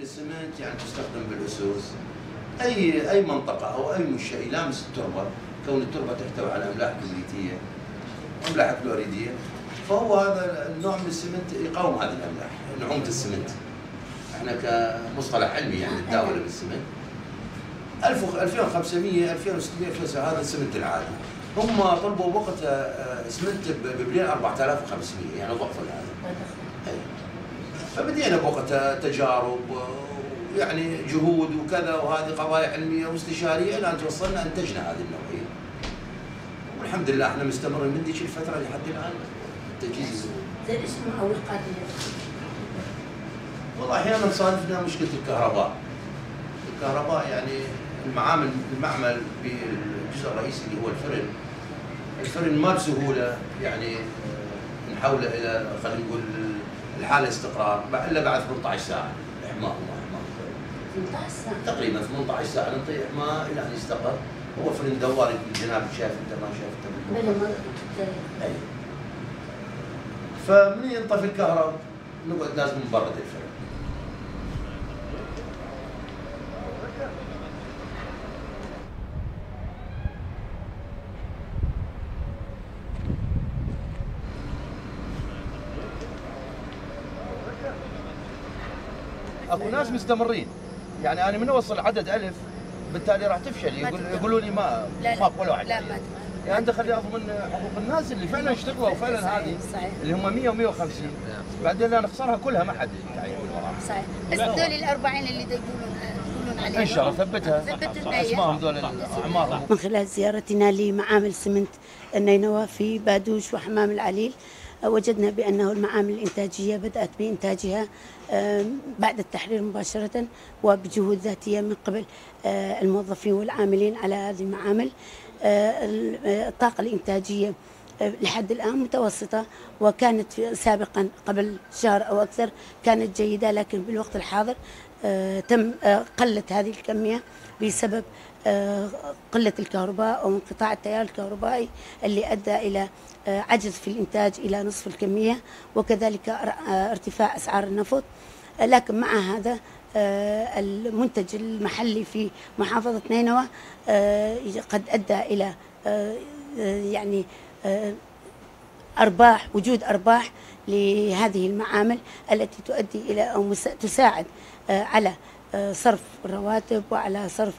من السمنت يعني تستخدم بالأسس. أي أي منطقة أو أي منشأ يلامس التربة كون التربة تحتوي على أملاح كبريتيه أملاح كلوريديه فهو هذا النوع من السمنت يقاوم هذه الأملاح نعومة السمنت. إحنا كمصطلح علمي يعني نتداول بالسمنت. 2500 2600 2600 هذا السمنت العادي. هم طلبوا وقتها اسمنت ب Blaine 4500 يعني ضعف هذا. فبدينا بوقتها تجارب ويعني جهود وكذا وهذه قضايا علمية واستشارية إلى ان توصلنا أنتجنا هذه النوعية. والحمد لله إحنا مستمرين من ذيك الفترة لحد الآن تجهيز زين إيش المعوقات اللي والله أحيانا صادفنا مشكلة الكهرباء. الكهرباء يعني المعامل المعمل بالجزء الرئيسي اللي هو الفرن الفرن ما بسهولة يعني نحوله إلى خلينا نقول الحاله استقرار إلا بعد 18 ساعة. إحماء وما إحماء 18 ساعة؟ تقريبا 18 ساعة نعطيه إحماء إلى أن يستقر. هو فرن دوار يمكن جناب شايف أنت ما شايف بلا ما أي. فمن ينطفي الكهرباء نقعد لازم نبرد الفرن. اكو ناس مستمرين. يعني أنا من أوصل عدد ألف؟ بالتالي راح تفشل. يقول يقولوا لي ما لا ما ولا واحد. لا ما يعني أنت خلي اضمن حقوق الناس اللي فعلا اشتغلوا وفعلا هذه صحيح. اللي هم 100 و150 بعدين لا نخسرها كلها ما حد يتعين وراها صحيح. بس هذول الأربعين اللي دا يقولون يقولون عليهم. إن شاء الله ثبتها. ثبت لنا إياها. اسمائهم ذول اعمارهم من خلال زيارتنا لمعامل سمنت النينوى في بادوش وحمام العليل. وجدنا بأنه المعامل الإنتاجية بدأت بإنتاجها بعد التحرير مباشرة وبجهود ذاتية من قبل آه، الموظفين والعاملين على هذه المعامل. آه، آه، الطاقة الإنتاجية لحد الآن متوسطة وكانت في- سابقا قبل شهر أو أكثر كانت جيدة لكن بالوقت الحاضر آه، تم آه، قلت هذه الكمية بسبب آه، قلة الكهرباء أو انقطاع التيار الكهربائي اللي أدى إلى عجز في الإنتاج إلى نصف الكمية وكذلك ار- ارتفاع أسعار النفط. لكن مع هذا المنتج المحلي في محافظة نينوى قد أدى إلى يعني آه، أرباح وجود أرباح لهذه المعامل التي تؤدي إلى أو تساعد آه، على آه، صرف الرواتب وعلى صرف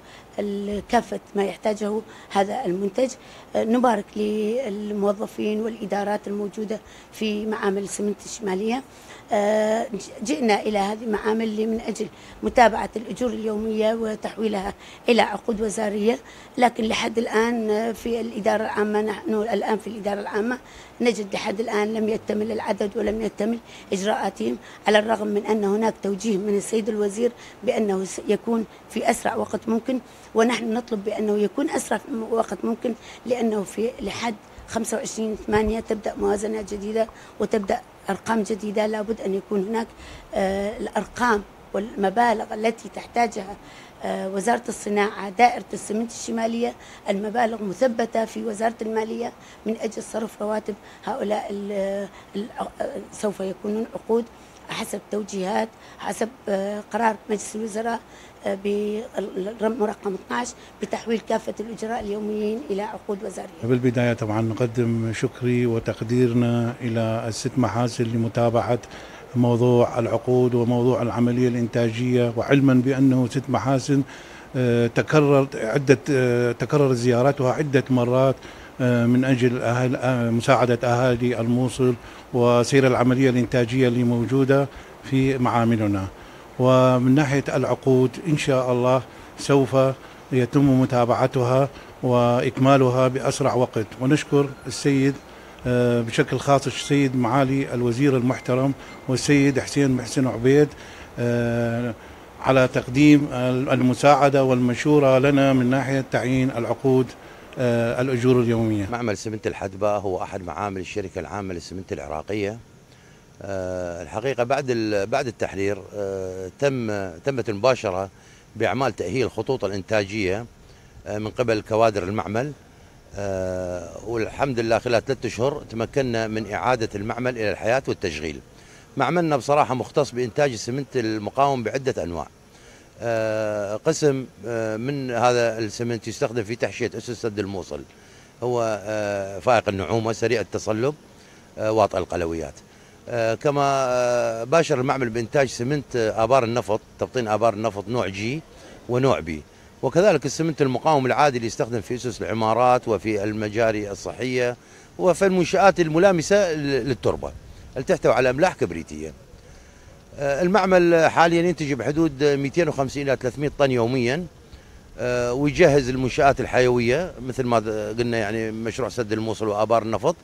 كافة ما يحتاجه هذا المنتج. آه، نبارك للموظفين والإدارات الموجودة في معامل السمنت الشمالية. آه، جئنا إلى هذه المعامل من أجل متابعة الأجور اليومية وتحويلها إلى عقود وزارية. لكن لحد الآن آه، في الإدارة العامة نحن الآن في الإدارة العامة نجد لحد الآن لم يكتمل العدد ولم يكتمل إجراءاتهم على الرغم من أن هناك توجيه من السيد الوزير بأنه يكون في أسرع وقت ممكن. ونحن نطلب بأنه يكون أسرع وقت ممكن لأنه في لحد 25 8 تبدأ موازنة جديدة وتبدأ أرقام جديدة. لابد أن يكون هناك آه، الأرقام والمبالغ التي تحتاجها آه، وزارة الصناعة دائرة السمنت الشمالية المبالغ مثبتة في وزارة المالية من أجل صرف رواتب هؤلاء ال- سوف يكونون عقود. حسب توجيهات حسب آه، قرار مجلس الوزراء آه، برقم رقم 12 بتحويل كافة الأجراء اليوميين إلى عقود وزارية. بالبداية طبعا نقدم شكري وتقديرنا إلى الست محاسن لمتابعة موضوع العقود وموضوع العملية الإنتاجية وعلما بأنه ست محاسن آه، تكرر عدة تكرر زياراتها عدة مرات. من أجل أهل آه، مساعدة أهالي الموصل وسير العملية الإنتاجية اللي موجودة في معاملنا. ومن ناحية العقود إن شاء الله سوف يتم متابعتها وإكمالها بأسرع وقت. ونشكر السيد آه، بشكل خاص السيد معالي الوزير المحترم والسيد حسين محسن عبيد آه، على تقديم المساعدة والمشورة لنا من ناحية تعيين العقود آه، الأجور اليومية. معمل سمنت الحدبة هو أحد معامل الشركة العامة للسمنت العراقية. آه، الحقيقة بعد بعد التحرير آه، تم تمت المباشرة بأعمال تأهيل الخطوط الإنتاجية آه، من قبل كوادر المعمل. آه، والحمد لله خلال ثلاثة أشهر تمكنا من إعادة المعمل إلى الحياة والتشغيل. معملنا بصراحة مختص بإنتاج السمنت المقاوم بعدة أنواع. آه، قسم آه، من هذا السمنت يستخدم في تحشية أسس سد الموصل. هو آه، فائق النعومة سريع التصلب واطئ القلويات. كما باشر المعمل بإنتاج سمنت آبار النفط تبطين آبار النفط نوع G ونوع B وكذلك السمنت المقاوم العادي اللي يستخدم في أسس العمارات وفي المجاري الصحية وفي المنشآت الملامسة للتربة اللي تحتوي على أملاح كبريتية. آه، المعمل حاليا ينتج بحدود 250 إلى 300 طن يوميا آه، ويجهز المنشآت الحيوية مثل ما قلنا يعني مشروع سد الموصل وآبار النفط.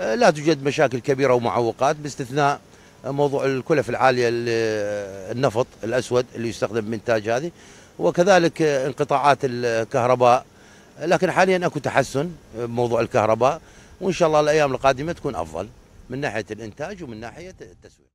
آه، لا توجد مشاكل كبيرة ومعوقات باستثناء موضوع الكلف العالية النفط الأسود اللي يستخدم بإنتاج هذه وكذلك انقطاعات الكهرباء. لكن حاليا أكو تحسن بموضوع الكهرباء وإن شاء الله الأيام القادمة تكون أفضل من ناحية الإنتاج ومن ناحية التسويق.